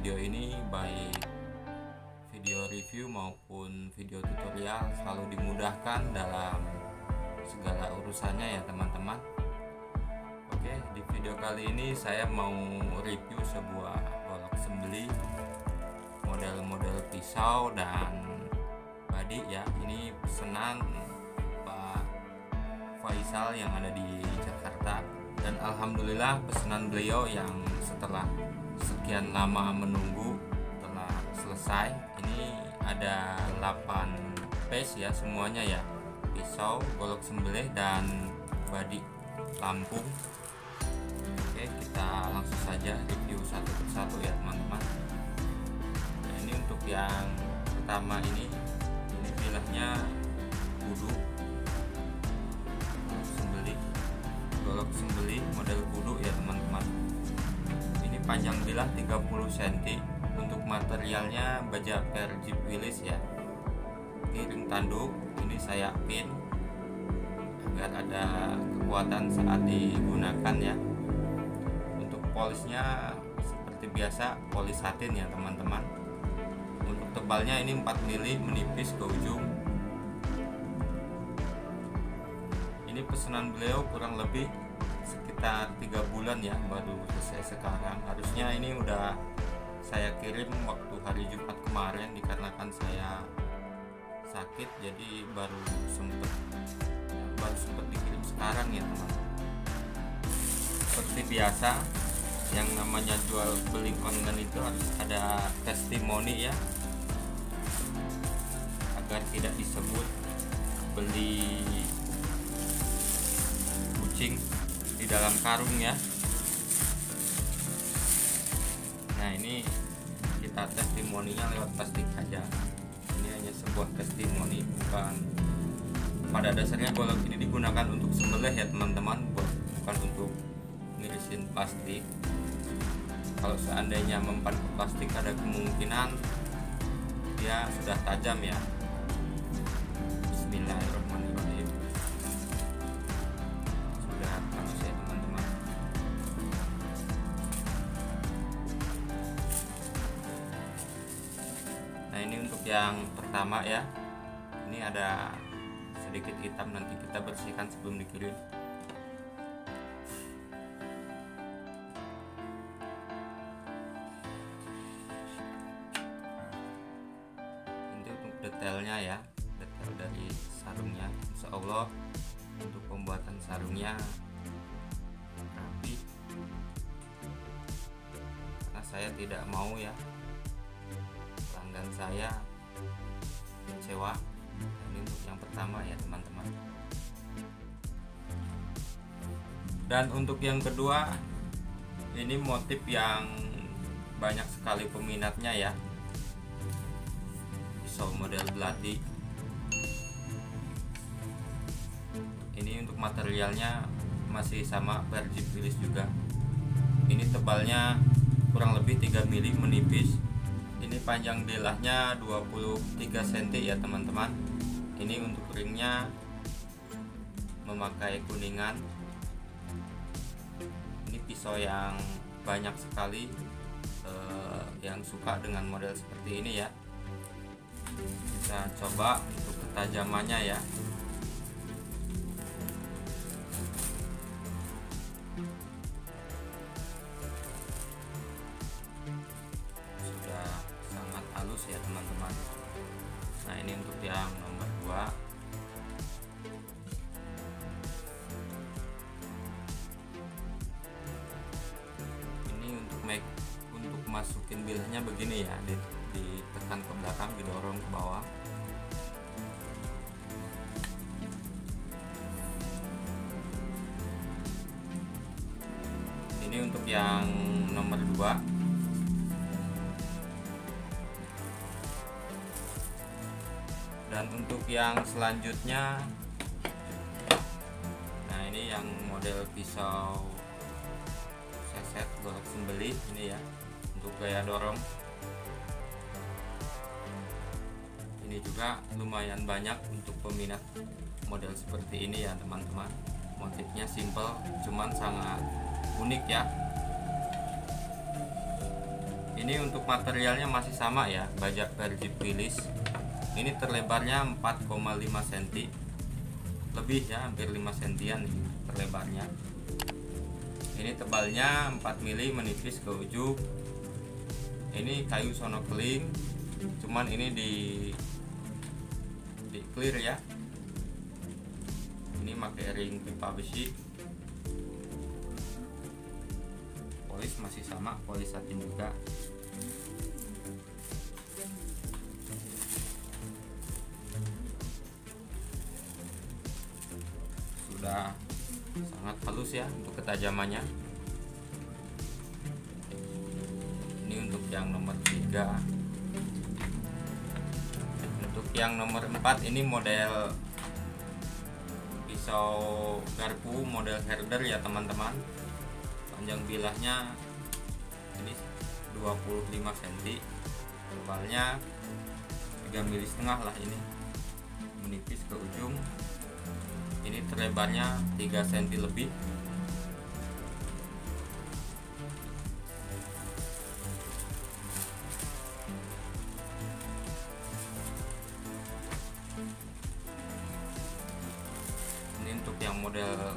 video ini baik video review maupun video tutorial selalu dimudahkan dalam segala urusannya ya teman-teman. Oke di video kali ini saya mau review sebuah golok sembeli model-model pisau dan badi ya. Ini pesanan Pak Faisal yang ada di Jakarta. Dan Alhamdulillah pesanan beliau yang setelah sekian lama menunggu telah selesai. Ini ada 8 piece ya semuanya ya. Pisau golok sembelih dan badi Lampung. Oke kita langsung saja review satu persatu ya teman-teman. Nah, ini untuk yang pertama ini. Ini bilahnya kudu. Golok sembelih. Golok sembelih model kudu ya teman-teman panjang bilah 30 cm untuk materialnya baja per Jeep Willys ya. Ini ring tanduk ini saya pin agar ada kekuatan saat digunakan ya. Untuk polisnya seperti biasa polis satin ya teman-teman. Untuk tebalnya ini 4 mili menipis ke ujung. Ini pesanan beliau kurang lebih sekitar tiga bulan ya baru selesai sekarang. Harusnya ini udah saya kirim waktu hari Jumat kemarin dikarenakan saya sakit jadi baru sempet baru sempet dikirim sekarang ya teman. Seperti biasa yang namanya jual beli online itu harus ada testimoni ya agar tidak disebut beli kucing di dalam karung ya. Nah ini kita testimoninya lewat plastik aja ini hanya sebuah testimoni bukan. Pada dasarnya golok ini digunakan untuk sembelih ya teman-teman bukan untuk ngirisin plastik. Kalau seandainya mempan ke plastik ada kemungkinan dia sudah tajam ya. Bismillahirrahmanirrahim yang pertama ya. Ini ada sedikit hitam nanti kita bersihkan sebelum dikirim untuk detailnya ya detail dari sarungnya. Insya Allah untuk pembuatan sarungnya rapi. Karena saya tidak mau ya pelanggan saya kecewa ini untuk yang pertama ya teman-teman. Dan untuk yang kedua ini motif yang banyak sekali peminatnya ya. Pisau model belati ini untuk materialnya masih sama Willys juga. Ini tebalnya kurang lebih 3 mili menipis panjang bilahnya 23 cm ya teman-teman. Ini untuk ringnya memakai kuningan. Ini pisau yang banyak sekali eh, yang suka dengan model seperti ini ya. Kita coba untuk ketajamannya ya halus ya teman-teman. Nah ini untuk yang nomor 2 ini untuk make untuk masukin bilahnya begini ya di, ditekan ke belakang didorong ke bawah. Ini untuk yang dan untuk yang selanjutnya nah ini yang model pisau seset golok sembelih ini ya untuk gaya dorong. Ini juga lumayan banyak untuk peminat model seperti ini ya teman-teman. Motifnya simple cuman sangat unik ya. Ini untuk materialnya masih sama ya bajak versi Willis ini terlebarnya 4,5 cm lebih ya hampir 5 cm terlebarnya. Ini tebalnya 4 mili menipis ke ujung. Ini kayu sono keling. Cuman ini di di clear ya. Ini pakai ring pipa besi. Polis masih sama polis satin juga sudah sangat halus ya untuk ketajamannya. Ini untuk yang nomor 3 untuk yang nomor 4 ini model pisau garpu model herder ya teman-teman. Panjang bilahnya ini 25 cm tebalnya 3 mili setengah lah ini. Menipis ke ujung ini terlebarnya 3 cm lebih ini untuk yang model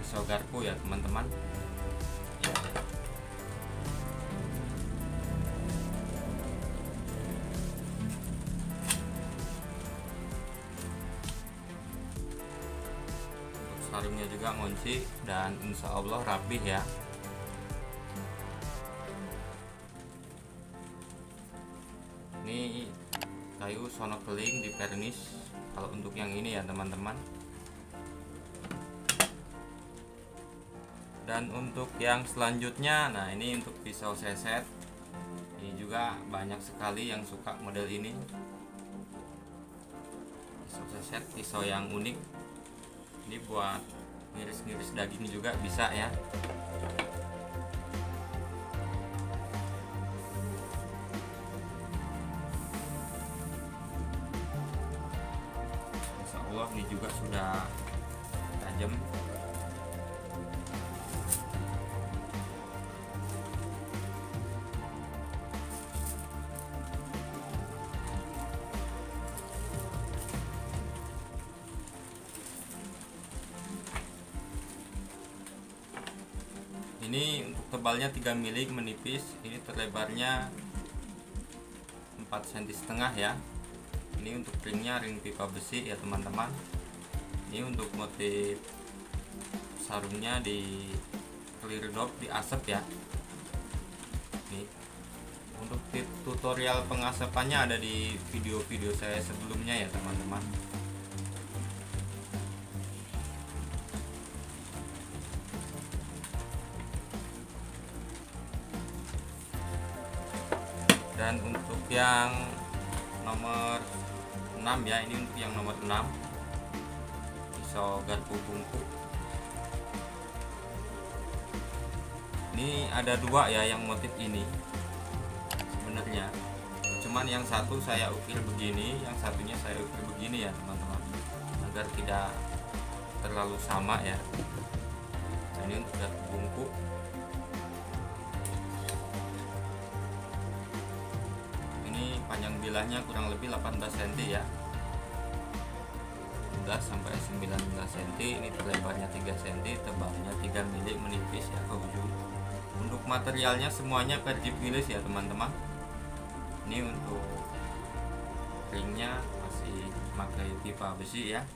pisau garpu ya teman-teman. Untuk sarungnya juga ngunci dan insya Allah rapih ya. Ini kayu sono keling di vernis kalau untuk yang ini ya teman-teman. Dan untuk yang selanjutnya nah ini untuk pisau seset. Ini juga banyak sekali yang suka model ini. Pisau seset pisau yang unik. Ini buat ngiris-ngiris daging juga bisa ya ini untuk tebalnya 3 mili menipis. Ini terlebarnya 4 cm setengah ya. Ini untuk ringnya ring pipa besi ya teman-teman. Ini untuk motif sarungnya di clear dop di asap ya. Nih untuk tutorial pengasapannya ada di video-video saya sebelumnya ya teman-teman yang nomor 6 ya ini untuk yang nomor 6 pisau garpu bungku. Ini ada dua ya yang motif ini sebenarnya. Cuman yang satu saya ukir begini yang satunya saya ukir begini ya teman-teman. Agar tidak terlalu sama ya. Nah, ini untuk garpu bungku bilahnya kurang lebih 18 cm ya. 18 sampai 19 cm ini lebarnya 3 cm tebalnya 3 mili menipis ya ke ujung untuk materialnya semuanya versi Philips ya teman-teman. Ini untuk ringnya masih pakai pipa besi ya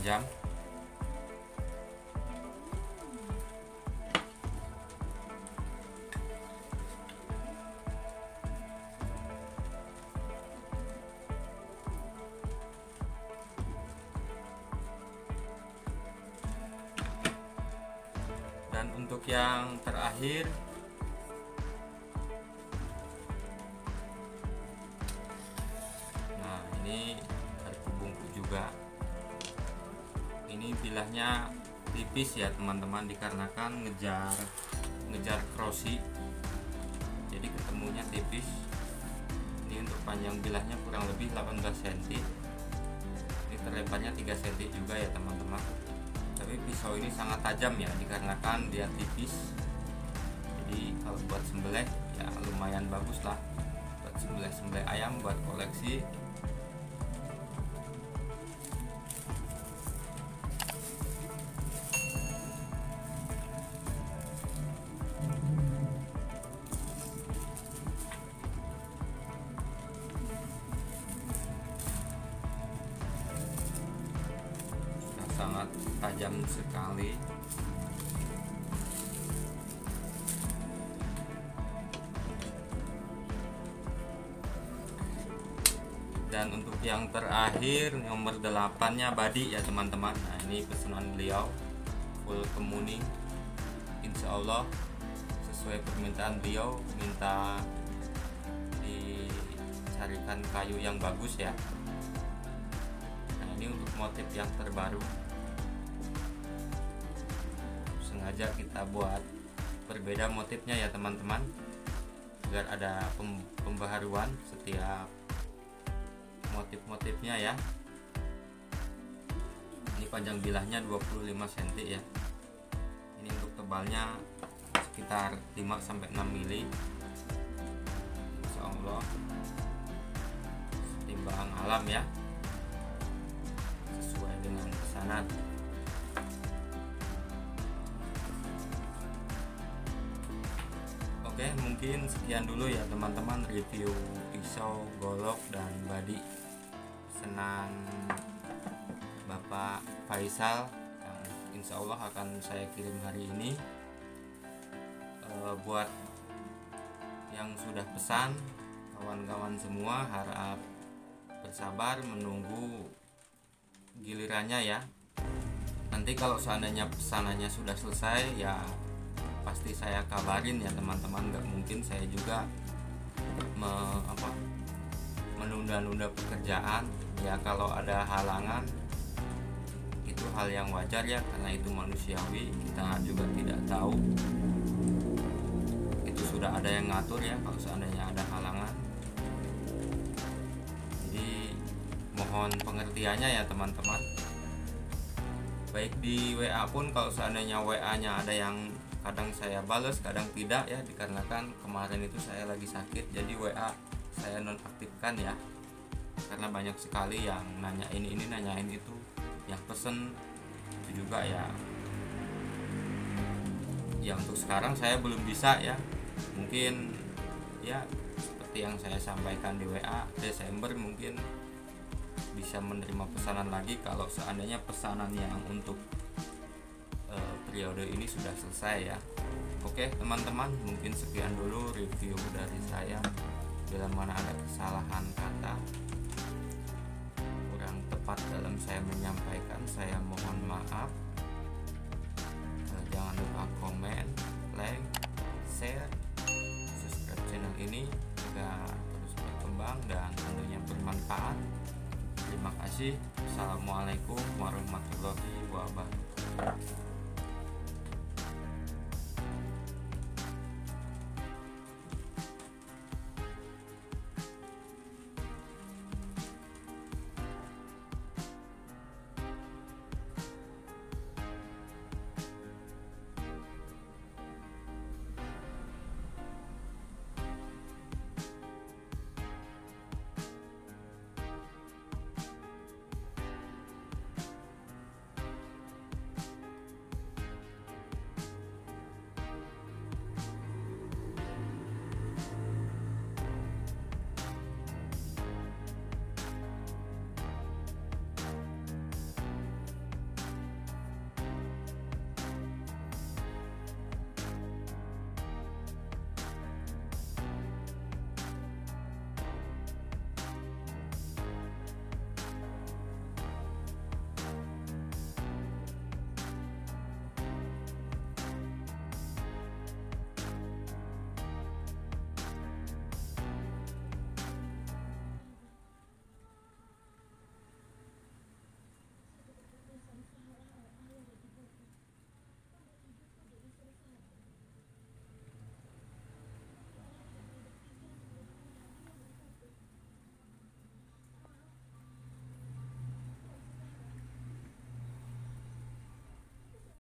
tajam dan untuk yang terakhir bilahnya tipis ya teman-teman dikarenakan ngejar ngejar crossi jadi ketemunya tipis. Ini untuk panjang bilahnya kurang lebih 18 cm ini terlebarnya 3 cm juga ya teman-teman. Tapi pisau ini sangat tajam ya dikarenakan dia tipis. Jadi kalau buat sembelih ya lumayan bagus lah. Buat sembelih-sembelih ayam buat koleksi dan untuk yang terakhir nomor 8 nya body ya teman-teman. Nah ini pesanan beliau full kemuning Insya Allah sesuai permintaan beliau minta dicarikan kayu yang bagus ya. Nah ini untuk motif yang terbaru. Sengaja kita buat berbeda motifnya ya teman-teman. Agar ada pembaharuan setiap motif-motifnya ya. Ini panjang bilahnya 25 cm ya. Ini untuk tebalnya sekitar 5-6 mili. Insya Allah timbang alam ya. Sesuai dengan pesanan. Oke mungkin sekian dulu ya teman-teman. Review pisau golok dan body senang Bapak Faisal yang insya Allah akan saya kirim hari ini e, buat yang sudah pesan kawan-kawan semua harap bersabar menunggu gilirannya ya. Nanti kalau seandainya pesanannya sudah selesai ya pasti saya kabarin ya teman-teman. Nggak mungkin saya juga me, apa menunda-nunda pekerjaan ya kalau ada halangan itu hal yang wajar ya karena itu manusiawi kita juga tidak tahu. Itu sudah ada yang ngatur ya kalau seandainya ada halangan. Jadi mohon pengertiannya ya teman-teman. Baik di WA pun kalau seandainya WA nya ada yang kadang saya bales kadang tidak ya dikarenakan kemarin itu saya lagi sakit jadi WA saya nonaktifkan ya karena banyak sekali yang nanya ini ini nanyain itu yang pesen. Itu juga ya. Ya untuk sekarang saya belum bisa ya. Mungkin ya seperti yang saya sampaikan di WA Desember mungkin bisa menerima pesanan lagi kalau seandainya pesanan yang untuk periode ini sudah selesai ya. Oke teman-teman mungkin sekian dulu review dari saya. Bila mana ada kesalahan kata tepat dalam saya menyampaikan Saya mohon maaf. Eh, Jangan lupa komen, like, share Subscribe channel ini. Agar terus berkembang dan tentunya bermanfaat. Terima kasih. Assalamualaikum warahmatullahi wabarakatuh